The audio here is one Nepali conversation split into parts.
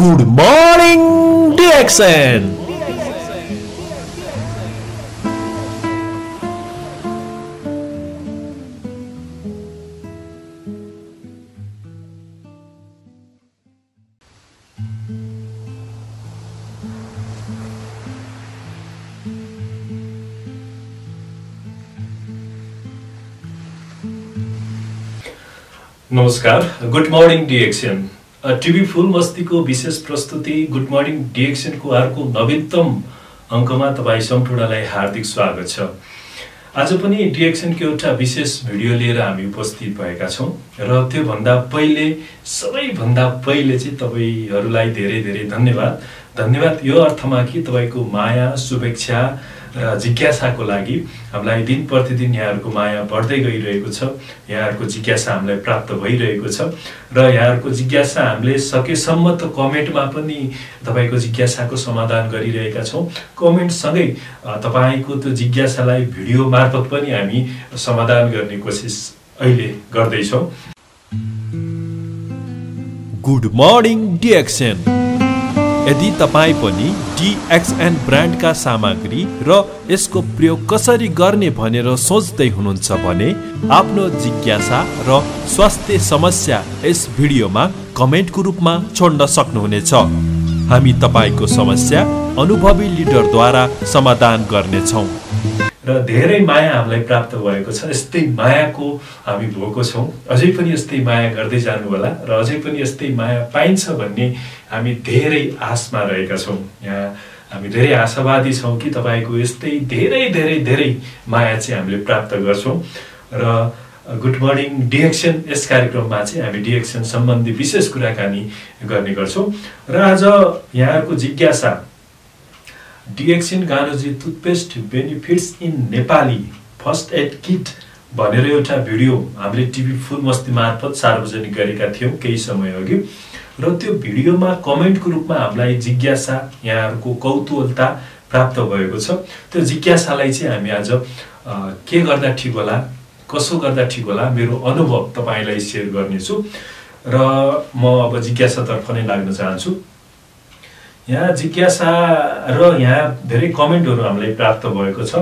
गुड मर्निङ डिएक्सन नमस्कार good morning DXN TV full मस्तीको विशेष प्रस्तुति गुड मर्निङ डिएक्सनको अर्को नवीनतम अङ्कमा तपाईँ सम्पूर्णलाई हार्दिक स्वागत छ। आज पनि डिएक्सनको एउटा विशेष भिडियो लिएर हामी उपस्थित भएका छौँ र त्योभन्दा पहिले सबैभन्दा पहिले चाहिँ तपाईँहरूलाई धेरै धेरै धन्यवाद। धन्यवाद यो अर्थमा कि तपाईँको माया शुभेच्छा जिज्ञासाको लागि हामीलाई दिन प्रतिदिन यहाँहरूको माया बढ्दै गइरहेको छ। यहाँहरूको जिज्ञासा हामीलाई प्राप्त भइरहेको छ र यहाँहरूको जिज्ञासा हामीले सकेसम्म त कमेन्टमा पनि तपाईँको जिज्ञासाको समाधान गरिरहेका छौँ। कमेन्टसँगै तपाईँको त्यो जिज्ञासालाई भिडियो मार्फत पनि हामी समाधान गर्ने कोसिस अहिले गर्दैछौँ। Good morning DXN. यदि तपाईँ पनि डिएक्सएन ब्रान्डका सामग्री र यसको प्रयोग कसरी गर्ने भनेर सोच्दै हुनुहुन्छ भने आफ्नो जिज्ञासा र स्वास्थ्य समस्या यस भिडियोमा कमेन्टको रूपमा छोड्न सक्नुहुनेछ। हामी तपाईँको समस्या अनुभवी लिडरद्वारा समाधान गर्नेछौँ। र धेरै माया हामीलाई प्राप्त भएको छ। यस्तै मायाको हामी भोको छौँ। अझै पनि यस्तै माया गर्दै जानु होला र अझै पनि यस्तै माया पाइन्छ भन्ने हामी धेरै आशमा रहेका छौँ। यहाँ हामी धेरै आशावादी छौँ कि तपाईँको यस्तै धेरै धेरै धेरै माया चाहिँ हामीले प्राप्त गर्छौँ। र गुड मर्निङ डिएक्सन यस कार्यक्रममा चाहिँ हामी डिएक्सन सम्बन्धी विशेष कुराकानी गर्ने गर्छौँ। र आज यहाँहरूको जिज्ञासा DXN Ganozhi toothpaste benefits in Nepali first aid kit भनेर एउटा भिडियो हामीले टिभी फुल मस्ती मार्फत सार्वजनिक गरेका थियौँ केही समय अघि। र त्यो भिडियोमा कमेन्टको रूपमा हामीलाई जिज्ञासा यहाँहरूको कौतूहलता प्राप्त भएको छ। त्यो जिज्ञासालाई चाहिँ हामी आज के गर्दा ठिक होला कसो गर्दा ठिक होला मेरो अनुभव तपाईँलाई सेयर गर्नेछु। र म अब जिज्ञासातर्फ नै लाग्न चाहन्छु। यहाँ जिज्ञासा र यहाँ धेरै कमेन्टहरू हामीलाई प्राप्त भएको छ।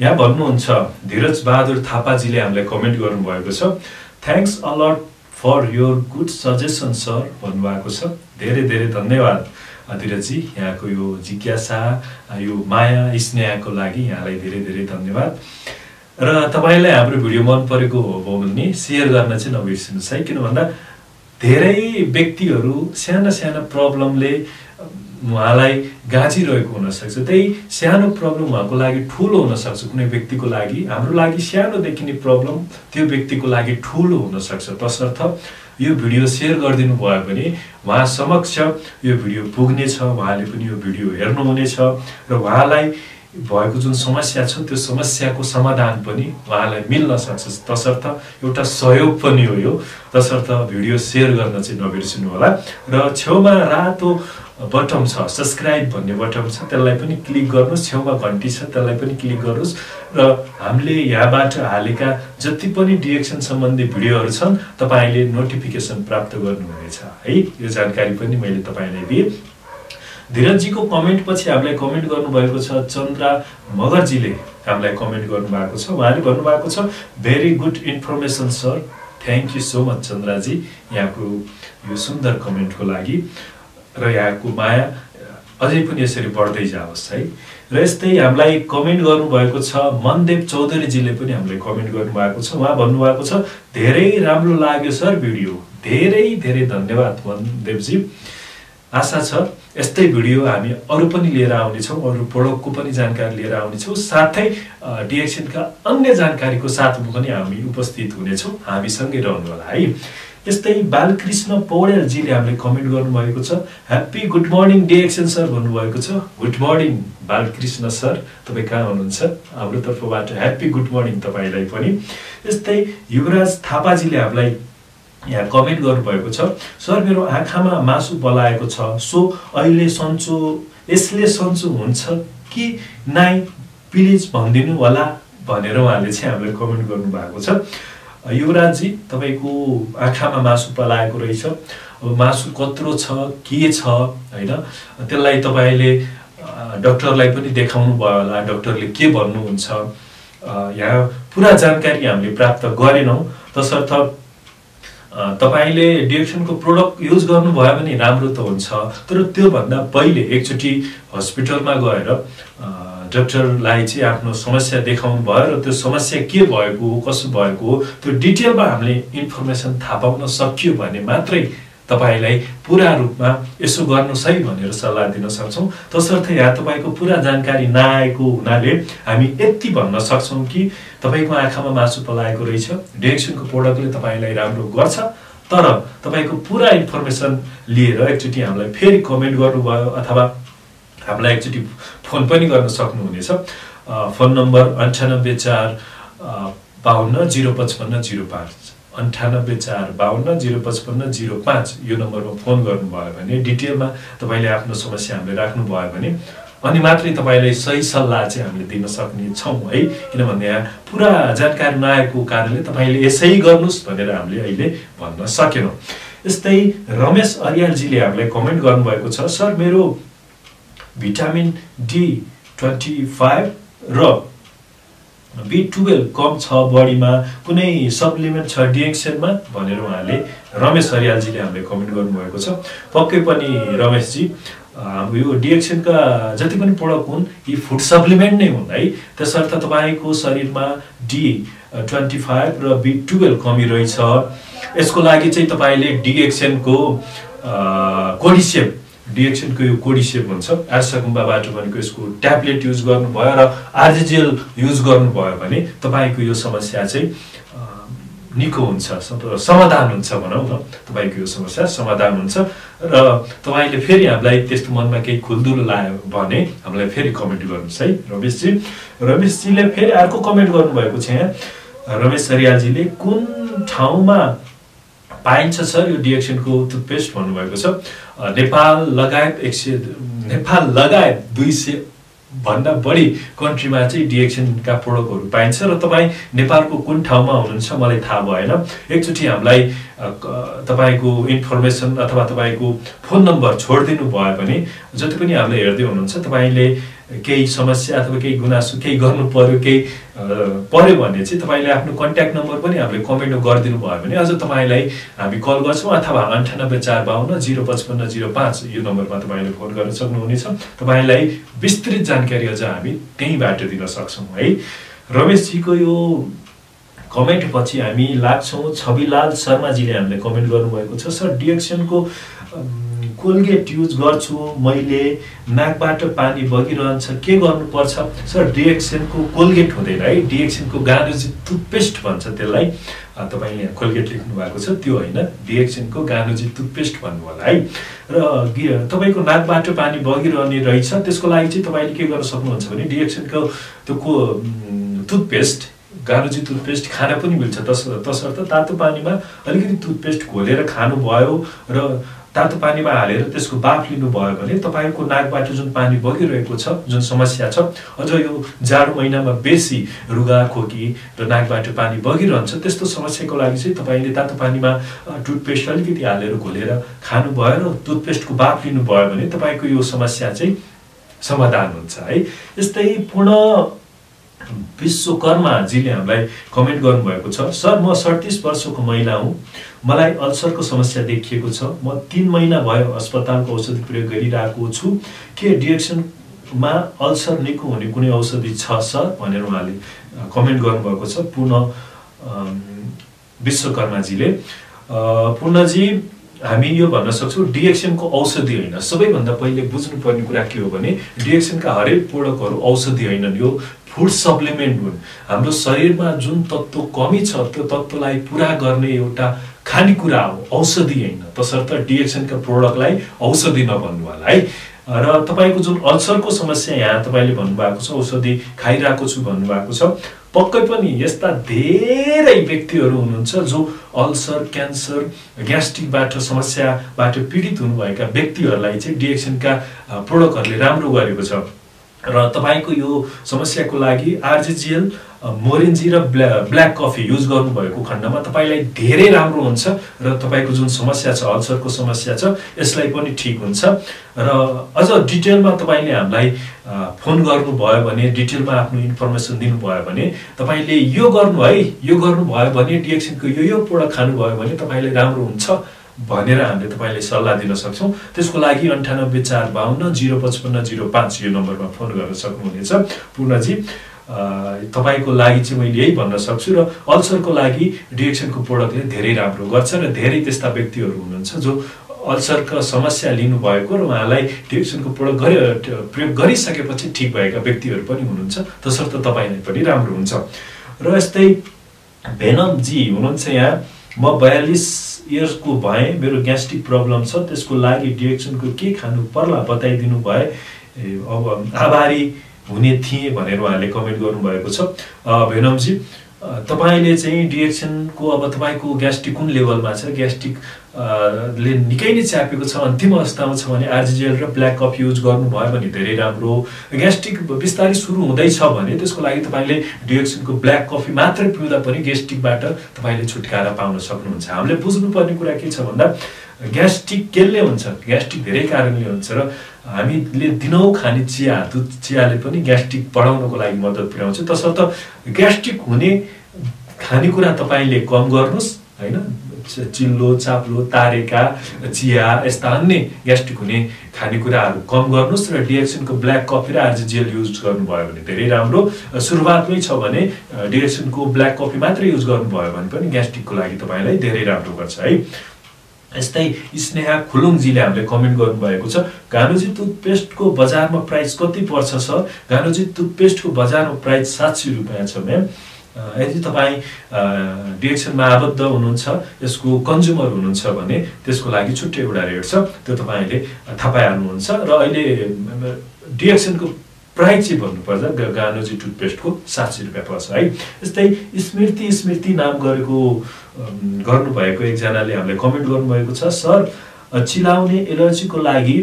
यहाँ भन्नुहुन्छ धीरज बहादुर थापाजीले हामीलाई कमेन्ट गर्नुभएको छ। Thanks a lot for your good suggestion sir भन्नुभएको छ। धेरै धेरै धन्यवाद धीरजजी। यहाँको यो जिज्ञासा यो माया स्नेहको लागि यहाँलाई धेरै धेरै धन्यवाद। र तपाईँलाई हाम्रो भिडियो मन परेको हो भने सेयर गर्न चाहिँ नबिर्सिनुहोस् है। किन भन्दा धेरै व्यक्तिहरू साना साना प्रब्लमले उहाँलाई गाँचिरहेको हुनसक्छ। त्यही सानो प्रब्लम उहाँको लागि ठुलो हुनसक्छ। कुनै व्यक्तिको लागि हाम्रो लागि सानो देखिने प्रब्लम त्यो व्यक्तिको लागि ठुलो हुनसक्छ। तसर्थ यो भिडियो सेयर गरिदिनु भयो भने उहाँ समक्ष यो भिडियो पुग्नेछ उहाँले पनि यो भिडियो हेर्नुहुनेछ र उहाँलाई भएको जुन समस्या छ त्यो समस्याको समाधान पनि उहाँलाई मिल्न सक्छ। तसर्थ एउटा सहयोग पनि हो यो। तसर्थ भिडियो सेयर गर्न चाहिँ नबिर्सिनु होला। र छेउमा रातो बटम छ सब्सक्राइब भन्ने बटम छ त्यसलाई पनि क्लिक गर्नुहोस्। छेउमा घन्टी छ त्यसलाई पनि क्लिक गर्नुहोस्। र हामीले यहाँबाट हालेका जति पनि डिरेक्सन सम्बन्धी भिडियोहरू छन् तपाईँले नोटिफिकेसन प्राप्त गर्नुहुनेछ। है यो जानकारी पनि मैले तपाईँलाई दिएँ। धीरजजीको कमेन्ट पछि हामीलाई कमेन्ट गर्नुभएको छ चन्द्रा मगरजीले हामीलाई कमेन्ट गर्नुभएको छ। उहाँले भन्नुभएको छ very good information sir thank you so much Chandraji. यहाँको यो सुन्दर कमेन्टको लागि र यहाँको माया अझै पनि यसरी बढ्दै जाओस् है। र यस्तै हामीलाई कमेन्ट गर्नुभएको छ मनदेव चौधरीजीले पनि हामीलाई कमेन्ट गर्नुभएको छ। उहाँ भन्नुभएको छ धेरै राम्रो लाग्यो सर भिडियो धेरै धेरै धन्यवाद मनदेवजी। आशा छ यस्तै भिडियो हामी अरू पनि लिएर आउनेछौँ अरू प्रोडक्टको पनि जानकारी लिएर आउनेछौँ। साथै डिएक्सनका अन्य जानकारीको साथमा पनि हामी उपस्थित हुनेछौँ। हामीसँगै रहनु होला है। यस्तै बालकृष्ण पौडेलजीले हामीले कमेन्ट गर्नुभएको छ। Happy good morning DXN sir भन्नुभएको छ। गुड मर्निङ बालकृष्ण सर तपाईँ कहाँ हुनुहुन्छ? हाम्रो तर्फबाट ह्याप्पी गुड मर्निङ तपाईँलाई पनि। यस्तै युवराज थापाजीले हामीलाई यहाँ कमेन्ट गर्नुभएको छ। सर मेरो आँखामा मासु बलाएको छ। सो अहिले सन्चो यसले सन्चो हुन्छ कि नाइ प्लिज भनिदिनु होला भनेर उहाँले चाहिँ हामीलाई कमेन्ट गर्नुभएको छ। युवराजजी तपाईँको आँखामा मासु पलाएको रहेछ। अब मासु कत्रो छ के छ होइन? त्यसलाई तपाईँले डक्टरलाई पनि देखाउनु भयो होला। डक्टरले के भन्नुहुन्छ? यहाँ पुरा जानकारी हामीले प्राप्त गरेनौँ। तसर्थ तपाईँले डिएक्सनको प्रोडक्ट युज गर्नुभयो भने राम्रो त हुन्छ तर त्योभन्दा पहिले एकचोटि हस्पिटलमा गएर डक्टरलाई चाहिँ आफ्नो समस्या देखाउनु भयो र त्यो समस्या के भएको हो कसो भएको हो त्यो डिटेलमा हामीले इन्फर्मेसन थाहा पाउन सकियो भने मात्रै तपाईँलाई पुरा रूपमा यसो गर्नु सही भनेर सल्लाह दिन सक्छौँ। तसर्थ यहाँ तपाईँको पुरा जानकारी नआएको हुनाले हामी यति भन्न सक्छौँ कि तपाईँको आँखामा मासु पलाएको रहेछ डिरेक्सनको प्रोडक्टले तपाईँलाई राम्रो गर्छ तर तपाईँको पुरा इन्फर्मेसन लिएर एकचोटि हामीलाई फेरि कमेन्ट गर्नुभयो अथवा हामीलाई एकचोटि फोन पनि गर्न सक्नुहुनेछ। फोन नम्बर अन्ठानब्बे चार बाहन्न जिरो पचपन्न जिरो पाँच। अन्ठानब्बे चार बाहन्न जिरो पचपन्न जिरो पाँच यो नम्बरमा फोन गर्नुभयो भने डिटेलमा तपाईँले आफ्नो समस्या हामीले राख्नुभयो भने अनि मात्रै तपाईँलाई सही सल्लाह चाहिँ हामीले दिन सक्ने छौँ है। किनभने यहाँ पुरा जानकारी नआएको कारणले तपाईँले यसै गर्नुहोस् भनेर हामीले अहिले भन्न सकेनौँ। यस्तै रमेश अरियालजीले हामीलाई कमेन्ट गर्नुभएको छ सर मेरो भिटामिन डी ट्वेन्टी फाइभ र बी टुवेल्भ कम छ बडीमा कुनै सप्लिमेन्ट छ डिएक्सनमा भनेर उहाँले रमेश हरियालजीले हामीले कमेन्ट गर्नुभएको छ। पक्कै पनि रमेशजी यो डिएक्सनका जति पनि प्रडक्ट हुन् यी फुड सप्लिमेन्ट नै हुन् है। त्यसर्थ तपाईँको शरीरमा डी ट्वेन्टी फाइभ र बी टुवेल्भ कमी रहेछ। यसको लागि चाहिँ तपाईँले डिएक्सनको कोडिसेप डिएक्सनको यो कोडिसेप हुन्छ। आर्साकुम्बाबाट भनेको यसको ट्याब्लेट युज गर्नुभयो र आर्जिजेल युज गर्नुभयो भने तपाईँको यो समस्या चाहिँ निको हुन्छ समाधान हुन्छ भनौँ न। तपाईँको यो समस्या समाधान हुन्छ र तपाईँले फेरि हामीलाई त्यस्तो मनमा केही खुलदुलो लाग्यो भने हामीलाई फेरि कमेन्ट गर्नुहोस् है रमेशजी। रमेशजीले फेरि अर्को कमेन्ट गर्नुभएको छ यहाँ। रमेश सरियालजीले कुन ठाउँमा पाइन्छ सर यो डिएक्सनको टुथपेस्ट भन्नुभएको छ। नेपाल लगायत एक सय नेपाल लगायत दुई सय भन्दा बढी कन्ट्रीमा चाहिँ डिएक्सनका प्रोडक्टहरू पाइन्छ र तपाईँ नेपालको कुन ठाउँमा हुनुहुन्छ मलाई थाहा भएन। एकचोटि हामीलाई तपाईँको इन्फर्मेसन अथवा तपाईँको फोन नम्बर छोडिदिनु भयो भने जति पनि हामीले हेर्दै हुनुहुन्छ तपाईँले केही समस्या अथवा केही गुनासो केही गर्नु पर्यो केही पर्यो भने चाहिँ तपाईँले आफ्नो कन्ट्याक्ट नम्बर पनि हामीले कमेन्ट गरिदिनु भयो भने अझ तपाईँलाई हामी कल गर्छौँ अथवा अन्ठानब्बे चार बाहन्न जिरो पचपन्न जिरो पाँच यो नम्बरमा तपाईँले फोन गर्न सक्नुहुनेछ। तपाईँलाई विस्तृत जानकारी अझ हामी त्यहीँबाट दिन सक्छौँ है। रमेशजीको यो कमेन्ट पछि हामी लाग्छौँ छविलाल शर्माजीले हामीले कमेन्ट गर्नुभएको छ। सर डिएक्सनको कोलगेट युज गर्छु मैले नाकबाट पानी बगिरहन्छ के गर्नुपर्छ? सर डिएक्सनको कोलगेट हुँदैन है। डिएक्सनको गानुजी टुथपेस्ट भन्छ त्यसलाई। तपाईँले कोलगेट लेख्नु भएको छ त्यो होइन। डिएक्सनको गानुजी टुथपेस्ट भन्नु होला है। र तपाईँको नाकबाट पानी बगिरहने रहेछ त्यसको लागि चाहिँ तपाईँले के गर्न सक्नुहुन्छ भने डिएक्सनको त्यो को टुथपेस्ट गानुजी टुथपेस्ट खान पनि मिल्छ। तस तसर्थ तातो पानीमा अलिकति टुथपेस्ट घोलेर खानुभयो। र तातो पानीमा हालेर त्यसको बाफ लिनुभयो भने तपाईँको नाकबाट जुन पानी बगिरहेको छ जुन समस्या छ अझ यो जाडो महिनामा बेसी रुगा खोकी र नाकबाट पानी बगिरहन्छ त्यस्तो समस्याको लागि चाहिँ तपाईँले तातो पानीमा टुथपेस्ट अलिकति हालेर घोलेर खानुभयो र टुथपेस्टको बाफ लिनुभयो भने तपाईँको यो समस्या चाहिँ समाधान हुन्छ है? यस्तै पूर्ण विश्वकर्माजीले हामीलाई कमेन्ट गर्नुभएको छ। सर म सडतिस वर्षको महिला हुँ। मलाई अल्सरको समस्या देखिएको छ। म तिन महिना भयो अस्पतालको औषधि प्रयोग गरिरहेको छु। के डिएक्सनमा अल्सर निको हुने कुनै औषधि छ सर? भनेर उहाँले कमेन्ट गर्नुभएको छ पूर्ण विश्वकर्माजीले। पूर्णजी हामी यो भन्न सक्छौँ डिएक्सनको औषधि होइन। सबैभन्दा पहिले बुझ्नुपर्ने कुरा के हो भने डिएक्सनका हरेक प्रोडक्टहरू औषधि होइनन्। यो फुड सप्लिमेन्ट हुन्। हाम्रो शरीरमा जुन तत्त्व कमी छ त्यो तत्त्वलाई पुरा गर्ने एउटा खानेकुरा हो औषधि होइन। तसर्थ डिएक्सनका प्रोडक्टलाई औषधि नभन्नु होला है। र तपाईँको जुन अल्सरको समस्या यहाँ तपाईँले भन्नुभएको छ औषधि खाइरहेको छु भन्नुभएको छ पक्कै पनि यस्ता धेरै व्यक्तिहरू हुनुहुन्छ जो अल्सर क्यान्सर ग्यास्ट्रिकबाट समस्याबाट पीडित हुनुभएका व्यक्तिहरूलाई चाहिँ डिएक्सनका प्रोडक्टहरूले राम्रो गरेको छ। र तपाईँको यो समस्याको लागि आरजिजिएल मोरेन्जी र ब्ल्या ब्ल्याक कफी युज गर्नुभएको खण्डमा तपाईँलाई धेरै राम्रो हुन्छ र तपाईँको जुन समस्या छ अल्सरको समस्या छ यसलाई पनि ठिक हुन्छ। र अझ डिटेलमा तपाईँले हामीलाई फोन गर्नुभयो भने डिटेलमा आफ्नो इन्फर्मेसन दिनुभयो भने तपाईँले यो गर्नु है यो गर्नुभयो भने डिएक्सनको यो यो प्रोडक्ट खानुभयो भने तपाईँले राम्रो हुन्छ भनेर हामीले तपाईँलाई सल्लाह दिन सक्छौँ। त्यसको लागि अन्ठानब्बे चार बाहन्न जिरो पचपन्न जिरो पाँच यो नम्बरमा फोन गर्न सक्नुहुनेछ। पूर्णजी तपाईँको लागि चाहिँ मैले यही भन्न सक्छु र अल्सरको लागि डिएक्सनको प्रोडक्टले धेरै राम्रो गर्छ र धेरै त्यस्ता व्यक्तिहरू हुनुहुन्छ जो अल्सरको समस्या लिनुभएको र उहाँलाई डिएक्सनको प्रोडक्ट गरि प्रयोग गरिसकेपछि ठिक भएका व्यक्तिहरू पनि हुनुहुन्छ। तसर्थ तपाईँलाई पनि राम्रो हुन्छ। र यस्तै भेनमजी हुनुहुन्छ यहाँ। म बयालिस इयर्सको भएँ मेरो ग्यास्ट्रिक प्रब्लम छ त्यसको लागि डिरेक्सनको के खानु पर्ला बताइदिनु भए। अब आभारी हुने थिएँ भनेर उहाँले कमेन्ट गर्नुभएको छ। भेनमजी तपाईँले चाहिँ डिएक्सनको अब तपाईँको ग्यास्ट्रिक कुन लेभलमा छ? ग्यास्ट्रिक ले निकै नै च्यापेको छ अन्तिम अवस्थामा छ भने आरजिजेल र ब्ल्याक कफी युज गर्नुभयो भने धेरै राम्रो ग्यास्ट्रिक बिस्तारै सुरु हुँदैछ भने त्यसको लागि तपाईँले डिएक्सनको ब्ल्याक कफी मात्रै पिउँदा पनि ग्यास्ट्रिकबाट तपाईँले छुटकारा पाउन सक्नुहुन्छ। हामीले बुझ्नुपर्ने कुरा के छ भन्दा ग्यास्ट्रिक केले हुन्छ ग्यास्ट्रिक धेरै कारणले हुन्छ र हामीले दिनौँ खाने चिया दुध चियाले पनि ग्यास्ट्रिक बढाउनको लागि मद्दत पुर्याउँछ तसर्थ ग्यास्ट्रिक हुने खानेकुरा तपाईँले कम गर्नुहोस् होइन? चिल्लो चाप्लो तारेका चिया यस्ता अन्य ग्यास्ट्रिक हुने खानेकुराहरू कम गर्नुहोस् र डिएक्सनको ब्ल्याक कफी र आरजिजिएल युज गर्नुभयो भने धेरै राम्रो। सुरुवातमै छ भने डिएक्सनको ब्ल्याक कफी मात्रै युज गर्नुभयो भने पनि ग्यास्ट्रिकको लागि तपाईँलाई धेरै राम्रो गर्छ है? यस्तै स्नेहा खुलुङजीले हामीले कमेन्ट गर्नुभएको छ। गानुजी टुथपेस्टको बजारमा प्राइस कति पर्छ सर गानुजी टुथपेस्टको बजारमा प्राइस सात सय रुपियाँ छ म्याम। यदि तपाईँ डिएक्सनमा आबद्ध हुनुहुन्छ यसको कन्ज्युमर हुनुहुन्छ भने त्यसको लागि छुट्टै एउटा रेट छ। त्यो तपाईँले थाहा पाइहाल्नुहुन्छ। र अहिले डिएक्सनको प्राइस चाहिँ भन्नुपर्दा गानोजी टुथपेस्टको सात सय रुपियाँ पर्छ है। यस्तै स्मृति स्मृति नाम गरेको गर्नुभएको एकजनाले हामीलाई कमेन्ट गर्नुभएको छ सर चिलाउने एलर्जीको लागि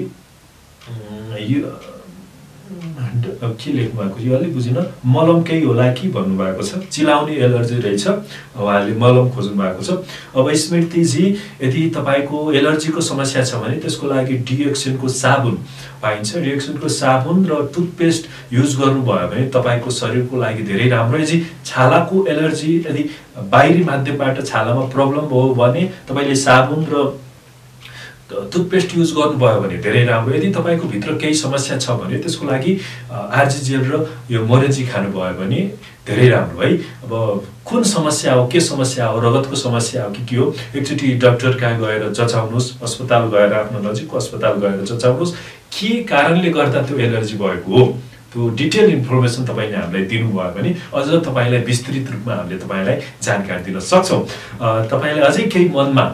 के लेख्नु भएको यो अलिक बुझिनँ। मलम केही होला कि भन्नुभएको छ। चिलाउने एलर्जी रहेछ। उहाँले मलम खोज्नु भएको छ। अब स्मृतिजी यदि तपाईँको एलर्जीको समस्या छ भने त्यसको लागि डिएक्सनको साबुन पाइन्छ। डिएक्सनको साबुन र टुथपेस्ट युज गर्नुभयो भने तपाईँको शरीरको लागि धेरै राम्रो यदि छालाको एलर्जी यदि बाहिरी माध्यमबाट छालामा प्रब्लम भयो भने तपाईँले साबुन र टुथपेस्ट युज गर्नुभयो भने धेरै राम्रो। यदि तपाईँको भित्र केही समस्या छ भने त्यसको लागि आरजिजेल र यो मोरेजी खानुभयो भने धेरै राम्रो है। अब कुन समस्या हो के समस्या हो रगतको समस्या हो कि के हो? एकचोटि डक्टर कहाँ गएर जचाउनुहोस्? अस्पताल गएर आफ्नो नजिकको अस्पताल गएर जचाउनुहोस्। के कारणले गर्दा त्यो एलर्जी भएको हो? त्यो डिटेल इन्फर्मेसन तपाईँले हामीलाई दिनुभयो भने अझ तपाईँलाई विस्तृत रूपमा हामीले तपाईँलाई जानकारी दिन सक्छौँ। तपाईँलाई अझै केही मनमा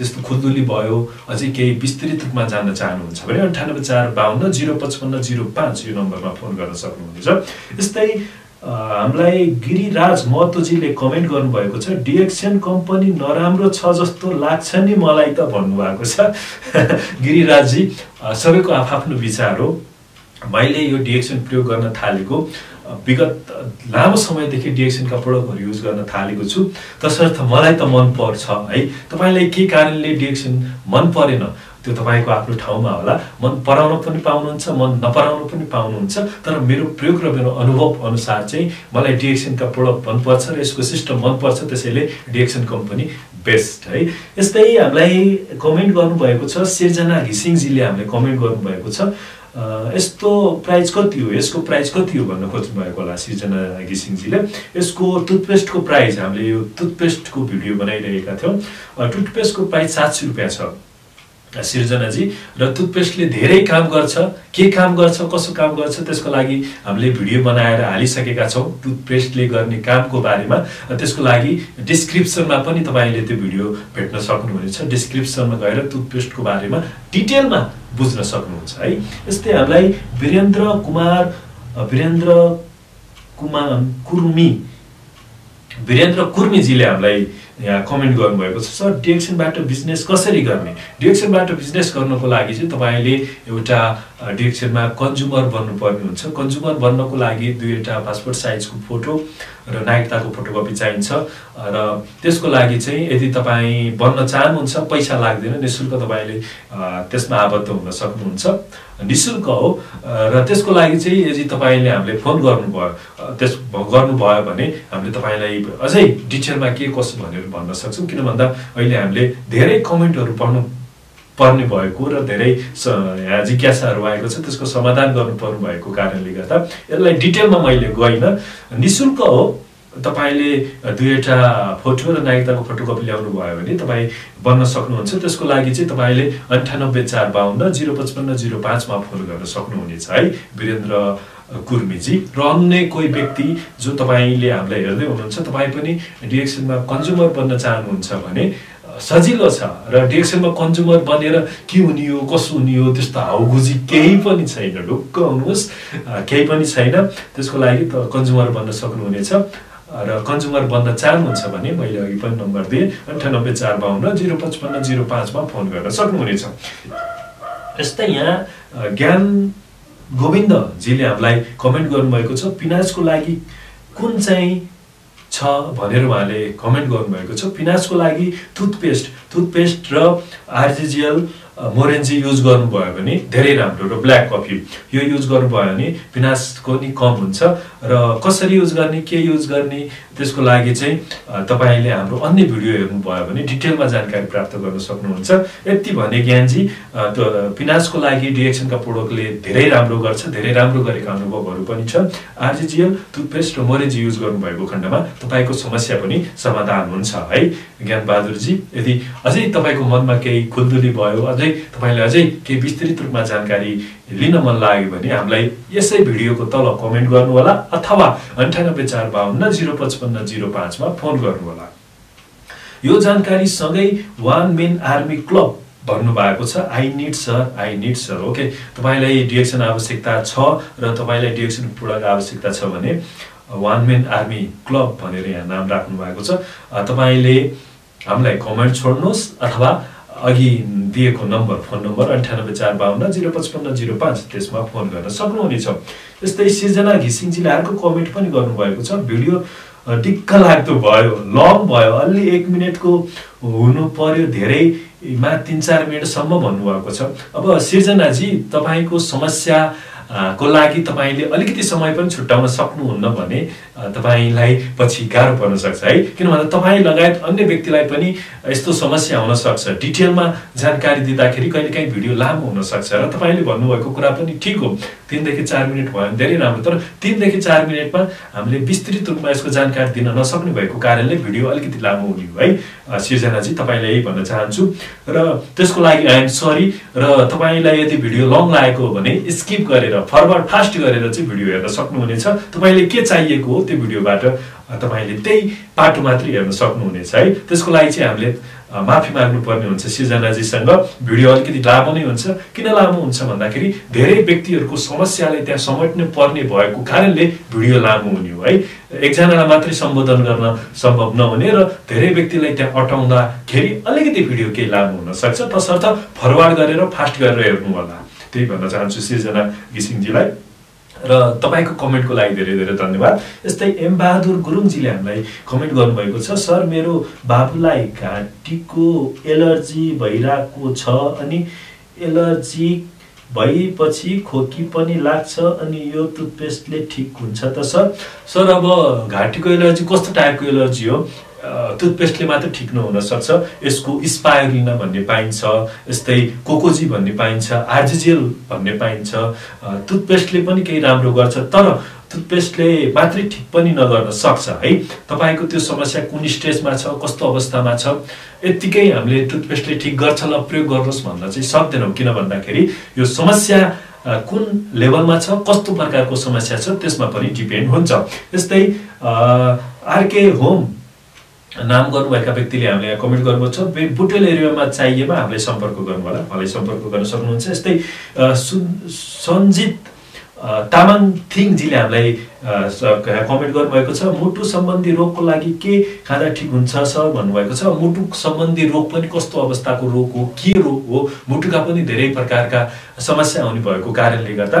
जस्तो खुल्दुली भयो। अझै केही विस्तृत रूपमा जान्न चाहनुहुन्छ भने अन्ठानब्बे चार बाहन्न जिरो पचपन्न जिरो पाँच यो नम्बरमा फोन गर्न सक्नुहुनेछ। यस्तै हामीलाई गिरिराज महतोजीले कमेन्ट गर्नुभएको छ डिएक्सन कम्पनी नराम्रो छ जस्तो लाग्छ नि मलाई त भन्नुभएको छ। गिरिराजजी सबैको आफ्नो विचार हो। मैले यो डिएक्सन प्रयोग गर्न थालेको। विगत लामो समयदेखि डिएक्सनका प्रडक्टहरू युज गर्न थालेको छु। तसर्थ मलाई त मन पर्छ है। तपाईँलाई के कारणले डिएक्सन मन परेन? त्यो तपाईँको आफ्नो ठाउँमा होला। मन पराउन पनि पाउनुहुन्छ मन नपराउन पनि पाउनुहुन्छ। तर मेरो प्रयोग र मेरो अनुभव अनुसार चाहिँ मलाई डिएक्सनका प्रडक्ट मनपर्छ र यसको सिस्टम मनपर्छ त्यसैले डिएक्सन कम्पनी बेस्ट है। यस्तै हामीलाई कमेन्ट गर्नुभएको छ। सिर्जना घिसिङजीले हामीलाई कमेन्ट गर्नुभएको छ। यस्तो प्राइस कति हो? यसको प्राइस कति हो भन्न खोज्नु भएको होला सिर्जना घिसिङजीले। यसको टुथपेस्टको प्राइस हामीले यो टुथपेस्टको भिडियो बनाइरहेका थियौँ। टुथपेस्टको प्राइस सात सय रुपियाँ छ। सिर्जनाजी र टुथपेस्टले धेरै काम गर्छ। के काम गर्छ? कसो काम गर्छ? त्यसको लागि हामीले भिडियो बनाएर हालिसकेका छौँ टुथपेस्टले गर्ने कामको बारेमा। त्यसको लागि डिस्क्रिप्सनमा पनि तपाईँले त्यो भिडियो भेट्न सक्नुहुनेछ। डिस्क्रिप्सनमा गएर टुथपेस्टको बारेमा डिटेलमा बुझ्न सक्नुहुन्छ है? यस्तै हामीलाई वीरेन्द्र कुमार वीरेन्द्र कुमार कुर्मी वीरेन्द्र कुर्मीजीले हामीलाई यहाँ कमेन्ट गर्नुभएको छ। सर डिएक्सनबाट बिजनेस कसरी गर्ने? डिएक्सनबाट बिजनेस गर्नको लागि चाहिँ तपाईँले एउटा डिएक्सनमा कन्ज्युमर बन्नुपर्ने हुन्छ। कन्ज्युमर बन्नको लागि दुईवटा पासपोर्ट साइजको फोटो र नागरिकताको फोटोकपी चाहिन्छ। र त्यसको लागि चाहिँ यदि तपाईँ बन्न चाहनुहुन्छ पैसा लाग्दैन नि शुल्क तपाईँले त्यसमा आबद्ध हुन सक्नुहुन्छ। नि शुल्क हो र त्यसको लागि चाहिँ यदि तपाईँले हामीले फोन गर्नुभयो त्यस गर्नुभयो भने हामीले तपाईँलाई अझै डिटेलमा के कसो भनेर भन्न सक्छौँ किन भन्दा अहिले हामीले धेरै कमेन्टहरू पढ्नु पर्ने भएको र धेरै जिज्ञासाहरू आएको छ त्यसको समाधान गर्नुपर्ने भएको कारणले गर्दा यसलाई डिटेलमा मैले गइनँ नि शुल्क हो। तपाईँले दुईवटा फोटो र नागरिकताको फोटोकपी ल्याउनु भयो भने तपाईँ बन्न सक्नुहुन्छ। त्यसको लागि चाहिँ तपाईँले अन्ठानब्बे चार बाहन्न जिरो पचपन्न जिरो पाँचमा फोन गर्न सक्नुहुनेछ है। वीरेन्द्र कुर्मीजी। र अन्य कोही व्यक्ति जो तपाईँले हामीलाई हेर्दै हुनुहुन्छ तपाईँ पनि डिएक्सनमा कन्ज्युमर बन्न चाहनुहुन्छ भने सजिलो छ। र डिएक्सनमा कन्ज्युमर बनेर के हुने हो कसो हुने हो त्यस्तो हाउगुजी केही पनि छैन। ढुक्क हुनुहोस्। केही पनि छैन। त्यसको लागि त कन्ज्युमर बन्न सक्नुहुनेछ। र कन्ज्युमर बन्न चाहनुहुन्छ भने मैले अघि पनि नम्बर दिएँ। अन्ठानब्बे चार बाहन्न जिरो पचपन्न जिरो पाँचमा फोन गर्न सक्नुहुनेछ। यस्तै यहाँ ज्ञान गोविन्दजीले हामीलाई कमेन्ट गर्नुभएको छ पिनाजको लागि कुन चाहिँ छ भनेर उहाँले कमेन्ट गर्नुभएको छ पिनाजको लागि टुथपेस्ट टुथपेस्ट र आरजिजिएल मोरेन्जी युज गर्नुभयो भने धेरै राम्रो र ब्ल्याक कफी यो युज गर्नुभयो भने पिनासको नि कम हुन्छ र कसरी युज गर्ने के युज गर्ने त्यसको लागि चाहिँ तपाईँले हाम्रो अन्य भिडियो हेर्नुभयो भने डिटेलमा जानकारी प्राप्त गर्न सक्नुहुन्छ। यति भने ज्ञानजी त्यो पिनासको लागि डिएक्सनका प्रोडक्टले धेरै राम्रो गर्छ धेरै राम्रो गरेका अनुभवहरू पनि छन् आरजिजिएल टुथपेस्ट र मोरेन्जी युज गर्नुभएको खण्डमा तपाईँको समस्या पनि समाधान हुन्छ है। ज्ञानबहादुरजी यदि अझै तपाईँको मनमा केही खुल्दुली भयो अझै अझै तपाईँले अझै केही विस्तृत रूपमा जानकारी लिन मन लाग्यो भने हामीलाई यसै भिडियोको तल कमेन्ट गर्नुहोला अथवा अन्ठानब्बे चार बाहन्न जिरो पचपन्न जिरो पाँचमा फोन गर्नुहोला। यो जानकारी सँगै वान मेन आर्मी क्लब भन्नुभएको छ। I need sir I need sir okay तपाईँलाई डिएक्सन आवश्यकता छ र तपाईँलाई डिएक्सन प्रोडक्ट आवश्यकता छ भने वान मेन आर्मी क्लब भनेर यहाँ नाम राख्नु भएको छ तपाईँले हामीलाई कमेन्ट छोड्नुहोस् अथवा अघि दिएको नम्बर फोन नम्बर अन्ठानब्बे चार बाहन्न जिरो पचपन्न जिरो पाँच त्यसमा फोन गर्न सक्नुहुनेछ। यस्तै सिर्जना घिसिङजीले अर्को कमेन्ट पनि गर्नुभएको छ। भिडियो टिक्क लाग्दो भयो लङ भयो अलि एक मिनटको हुनु पर्यो धेरैमा तिन चार मिनटसम्म भन्नुभएको छ। अब सिर्जनाजी तपाईँको समस्या को लागि तपाईँले अलिकति समय पनि छुट्याउन सक्नुहुन्न भने तपाईँलाई पछि गाह्रो पर्न सक्छ है? किन भन्दा तपाईँ लगायत अन्य व्यक्तिलाई पनि यस्तो समस्या हुन सक्छ। डिटेलमा जानकारी दिँदाखेरि कहिलेकाहीँ भिडियो लामो हुनसक्छ र तपाईँले भन्नुभएको कुरा पनि ठिक हो। तिनदेखि चार मिनट भयो भने धेरै राम्रो तर तिनदेखि चार मिनटमा हामीले विस्तृत रूपमा यसको जानकारी दिन नसक्ने भएको कारणले भिडियो अलिकति लामो हुने हो है? सिर्जनाजी तपाईँलाई यही भन्न चाहन्छु। र त्यसको लागि आइएम सरी र तपाईँलाई यदि भिडियो लङ लागेको हो भने स्किप गरेर फरवर्ड फास्ट गरेर चाहिँ भिडियो हेर्न सक्नुहुनेछ। तपाईँले के चाहिएको हो त्यो भिडियोबाट तपाईँले त्यही पाटो मात्रै हेर्न सक्नुहुनेछ है। त्यसको लागि चाहिँ हामीले माफी माग्नुपर्ने हुन्छ सिर्जनाजीसँग। भिडियो अलिकति लामो नै हुन्छ। किन लामो हुन्छ भन्दाखेरि धेरै व्यक्तिहरूको समस्यालाई त्यहाँ समेट्नु पर्ने भएको कारणले भिडियो लामो हुने हो है। एकजनालाई मात्रै सम्बोधन गर्न सम्भव नहुने र धेरै व्यक्तिलाई त्यहाँ अटाउँदाखेरि अलिकति भिडियो केही लामो हुनसक्छ तसर्थ फरवार्ड गरेर फास्ट गरेर हेर्नु होला। त्यही भन्न चाहन्छु सिर्जना घिसिङजीलाई। र तपाईँको कमेन्टको लागि धेरै धेरै धन्यवाद। यस्तै एम बहादुर गुरुङजीले हामीलाई कमेन्ट गर्नुभएको छ सर मेरो बाबुलाई घाँटीको एलर्जी भइरहेको छ अनि एलर्जी भएपछि खोकी पनि लाग्छ अनि यो टुथपेस्टले ठिक हुन्छ त सर? सर अब घाँटीको एलर्जी कस्तो टाइपको एलर्जी हो? टुथपेस्टले मात्र ठिक नहुन सक्छ यसको स्पायरिना भन्ने पाइन्छ यस्तै कोकोजी भन्ने पाइन्छ आर्जिजियल भन्ने पाइन्छ। टुथपेस्टले पनि केही राम्रो गर्छ तर टुथपेस्टले मात्रै ठिक पनि नगर्न सक्छ है। तपाईँको त्यो समस्या कुन स्टेजमा छ कस्तो अवस्थामा छ यत्तिकै हामीले टुथपेस्टले ठिक गर्छ ल प्रयोग गर्नुहोस् भन्न चाहिँ सक्दैनौँ। किन भन्दाखेरि यो समस्या कुन लेभलमा छ कस्तो प्रकारको समस्या छ त्यसमा पनि डिपेन्ड हुन्छ। यस्तै आरके होम नाम गर्नुभएका व्यक्तिले हामीले यहाँ कमेन्ट गर्नुभएको छ बुटेल एरियामा चाहिएमा हामीलाई सम्पर्क गर्नु होला उहाँलाई सम्पर्क गर्न सक्नुहुन्छ। यस्तै सञ्जित तामाङ थिङजीले हामीलाई कमेन्ट गर्नुभएको छ। मुटु सम्बन्धी रोगको लागि के खाँदा ठिक हुन्छ सर? भन्नुभएको छ। मुटु सम्बन्धी रोग पनि कस्तो अवस्थाको रोग हो? के रोग हो? मुटुका पनि धेरै प्रकारका समस्या हुने भएको कारणले गर्दा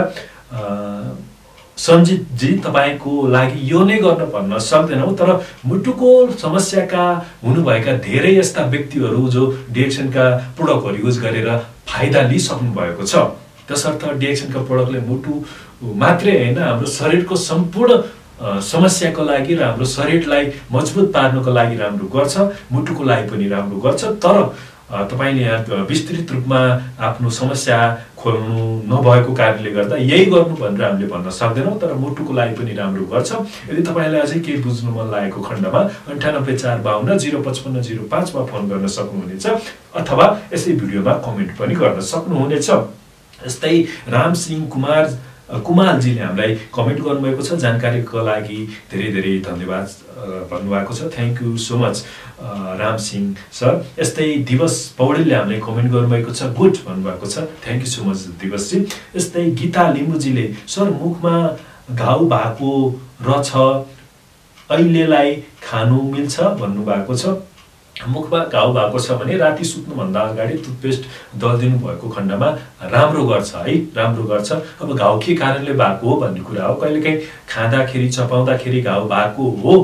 सञ्जितजी तपाईँको लागि यो नै गर्न भन्न सक्दैनौँ तर मुटुको समस्याका हुनुभएका धेरै यस्ता व्यक्तिहरू जो डिएक्सनका प्रोडक्टहरू युज गरेर फाइदा लिइसक्नु भएको छ। तसर्थ डिएक्सनका प्रोडक्टले मुटु मात्रै होइन हाम्रो शरीरको सम्पूर्ण समस्याको लागि र हाम्रो शरीरलाई मजबुत पार्नको लागि राम्रो गर्छ मुटुको लागि पनि राम्रो गर्छ तर तपाईँले यहाँ विस्तृत रूपमा आफ्नो समस्या खोल्नु नभएको कारणले गर्दा यही गर्नु भनेर हामीले भन्न सक्दैनौँ तर मुटुको लागि पनि राम्रो गर्छ। यदि तपाईँलाई अझै केही बुझ्नु मन लागेको खण्डमा अन्ठानब्बे चार बाहन्न जिरो पचपन्न जिरो पाँचमा फोन गर्न सक्नुहुनेछ अथवा यसै भिडियोमा कमेन्ट पनि गर्न सक्नुहुनेछ। यस्तै रामसिंह कुमार कुमालजीले हामीलाई कमेन्ट गर्नुभएको छ जानकारीको लागि धेरै धेरै धन्यवाद भन्नुभएको छ। Thank you so much Ram Singh sir. यस्तै दिवस पौडेलले हामीलाई कमेन्ट गर्नुभएको छ गुड भन्नुभएको छ। Thank you so much दिवसजी। यस्तै गीता लिम्बुजीले सर मुखमा घाउ भएको छ अहिलेलाई खानु मिल्छ भन्नुभएको छ। मुखमा घाउ भएको छ भने राति सुत्नुभन्दा अगाडि टुथपेस्ट दलिदिनु भएको खण्डमा राम्रो गर्छ है? राम्रो गर्छ। अब घाउ के कारणले भएको हो भन्ने कुरा हो। कहिलेकाहीँ खाँदाखेरि चपाउँदाखेरि घाउ भएको हो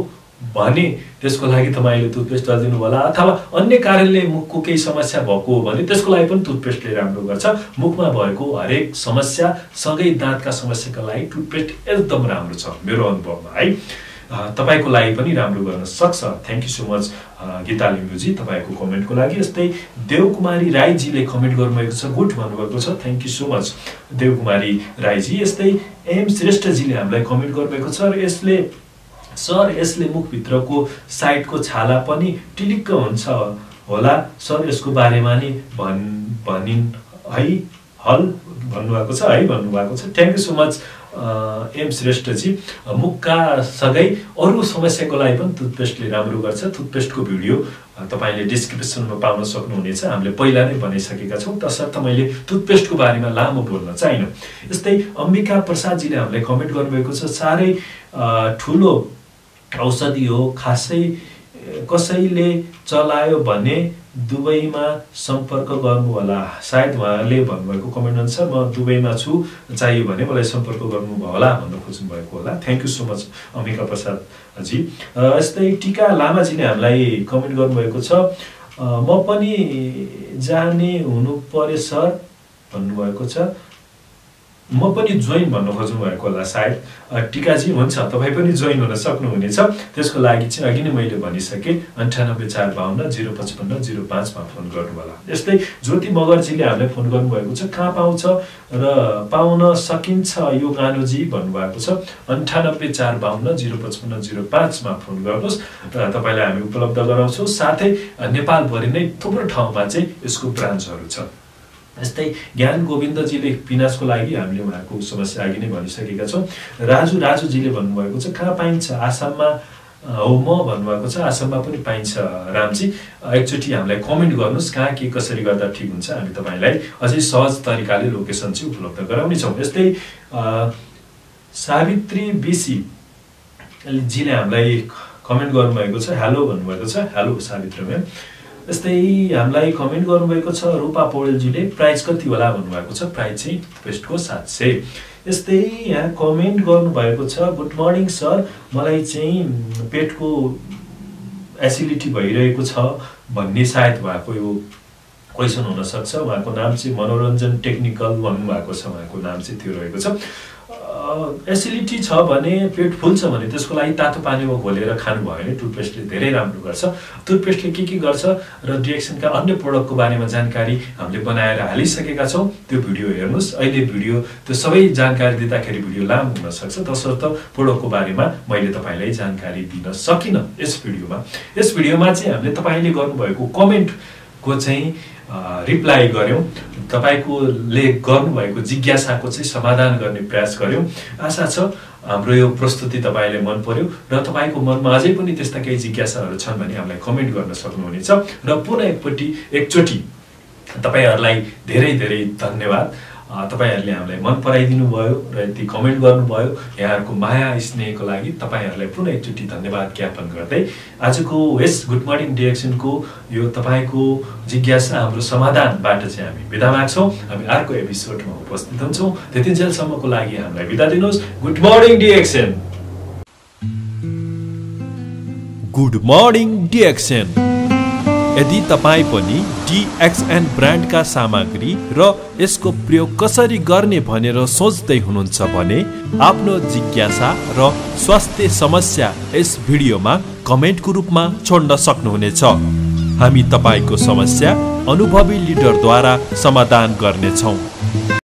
भने त्यसको लागि तपाईँले टुथपेस्ट दलिदिनु होला। अथवा अन्य कारणले मुखको केही समस्या भएको हो भने त्यसको लागि पनि टुथपेस्टले राम्रो गर्छ। मुखमा भएको हरेक समस्या सँगै दाँतका समस्याका लागि टुथपेस्ट एकदम राम्रो छ मेरो अनुभवमा है? तपाईँको लागि पनि राम्रो गर्न सक्छ। Thank you so much Gita Limbuji तपाईँको कमेन्टको लागि। यस्तै देवकुमारी राईजीले कमेन्ट गर्नुभएको छ गुड भन्नुभएको छ। Thank you so much Devkumari Raiji. यस्तै एम श्रेष्ठजीले हामीलाई कमेन्ट गर्नुभएको छ र यसले सर यसले मुखभित्रको साइडको छाला पनि टिलिक्क हुन्छ होला। सर यसको बारेमा नि भन् भनिन् है हल भन्नुभएको छ है भन्नुभएको छ। Thank you so much M Shresthaji मुखका सँगै अरू समस्याको लागि पनि टुथपेस्टले राम्रो गर्छ। टुथपेस्टको भिडियो तपाईँले डिस्क्रिप्सनमा पाउन सक्नुहुनेछ। हामीले पहिला नै बनाइसकेका छौँ। तसर्थ मैले टुथपेस्टको बारेमा लामो बोल्न चाहिनँ। यस्तै अम्बिका प्रसादजीले हामीलाई कमेन्ट गर्नुभएको छ। साह्रै ठुलो औषधि हो खासै कसैले चलायो भने दुबईमा सम्पर्क गर्नु होला सायद उहाँले भन्नुभएको कमेन्ट अनुसार म दुबईमा छु चाहियो भने मलाई सम्पर्क गर्नुभयो होला भन्न खोज्नु भएको होला thank you so much Amika Prasadji यस्तै टिका लामाजीले हामीलाई कमेन्ट गर्नुभएको छ। म पनि जाने हुनु परे सर भन्नुभएको छ। म पनि जोइन भन्न खोज्नु भएको होला सायद। टिकाजी हुन्छ तपाईँ पनि जोइन हुन सक्नुहुनेछ। त्यसको लागि चाहिँ अघि नै मैले भनिसकेँ अन्ठानब्बे चार बाहन्न जिरो पचपन्न जिरो पाँचमा फोन गर्नु होला। यस्तै ज्योति मगरजीले हामीलाई फोन गर्नुभएको छ कहाँ पाउँछ र पाउन सकिन्छ यो गानोजी भन्नुभएको छ। अन्ठानब्बे चार बाहन्न जिरो पचपन्न जिरो पाँचमा फोन गर्नुहोस् र तपाईँलाई हामी उपलब्ध गराउँछौँ। साथै नेपालभरि नै थुप्रो ठाउँमा चाहिँ यसको ब्रान्चहरू छ यस्तै ज्ञान गोविन्दजीले पिनासको लागि हामीले उहाँको समस्या अघि नै भनिसकेका छौँ। राजु राजुजीले भन्नुभएको छ कहाँ पाइन्छ? आसाममा हो म भन्नुभएको छ। आसाममा पनि पाइन्छ रामजी। एकचोटि हामीलाई कमेन्ट गर्नुहोस् कहाँ के कसरी गर्दा ठिक हुन्छ। हामी तपाईँलाई अझै सहज तरिकाले लोकेसन चाहिँ उपलब्ध गराउनेछौँ यस्तै सावित्री बिसी जीले हामीलाई कमेन्ट गर्नुभएको छ। हेलो भन्नुभएको छ। Hello Savitri ma'am. यस्तै हामीलाई कमेन्ट गर्नुभएको छ रूपा पौडेलजीले प्राइस कति होला भन्नुभएको छ प्राइस चाहिँ पेस्टको सात सय। यस्तै यहाँ कमेन्ट गर्नुभएको छ गुड मर्निङ सर मलाई चाहिँ पेटको एसिडिटी भइरहेको छ भन्ने सायद उहाँको यो क्वेसन हुनसक्छ। उहाँको नाम चाहिँ मनोरञ्जन टेक्निकल भन्नुभएको छ उहाँको नाम चाहिँ त्यो रहेको छ। एसिडिटी छ भने पेट फुल्छ भने त्यसको लागि तातो पानीमा घोलेर खानुभयो भने टुथपेस्टले धेरै राम्रो गर्छ। टुथपेस्टले के के गर्छ र डिएक्सनका अन्य प्रडक्टको बारेमा जानकारी हामीले बनाएर हालिसकेका छौँ। त्यो भिडियो हेर्नुहोस्। अहिले भिडियो त्यो सबै जानकारी दिँदाखेरि भिडियो लामो हुनसक्छ। तसर्थ प्रडक्टको बारेमा मैले तपाईँलाई जानकारी दिन सकिनँ यस भिडियोमा। यस भिडियोमा चाहिँ हामीले तपाईँले गर्नुभएको कमेन्टको चाहिँ रिप्लाई गऱ्यौँ। तपाईँकोले गर्नुभएको जिज्ञासाको चाहिँ समाधान गर्ने प्रयास गऱ्यौँ। आशा छ हाम्रो यो प्रस्तुति तपाईँले मन पर्यो र तपाईँको मनमा अझै पनि त्यस्ता केही जिज्ञासाहरू छन् भने हामीलाई कमेन्ट गर्न सक्नुहुनेछ। र पुनः एकपट्टि एकचोटि तपाईँहरूलाई धेरै धेरै धन्यवाद। तपाईँहरूले हामीलाई मन पराइदिनु भयो र यति कमेन्ट गर्नुभयो। यहाँहरूको माया स्नेहको लागि तपाईँहरूलाई पुनः एकचोटि धन्यवाद ज्ञापन गर्दै आजको यस गुड मर्निङ डिरेक्सनको यो तपाईँको जिज्ञासा हाम्रो समाधानबाट चाहिँ हामी बिदा माग्छौँ। हामी अर्को एपिसोडमा उपस्थित हुन्छौँ। त्यतिन्जेलसम्मको लागि हामीलाई बिदा दिनुहोस्। Good morning DXN good morning DXN यदि तपाईँ पनि डिएक्सएन ब्रान्डका सामग्री र यसको प्रयोग कसरी गर्ने भनेर सोच्दै हुनुहुन्छ भने आफ्नो जिज्ञासा र स्वास्थ्य समस्या यस भिडियोमा कमेन्टको रूपमा छोड्न सक्नुहुनेछ। हामी तपाईँको समस्या अनुभवी लिडरद्वारा समाधान गर्नेछौँ।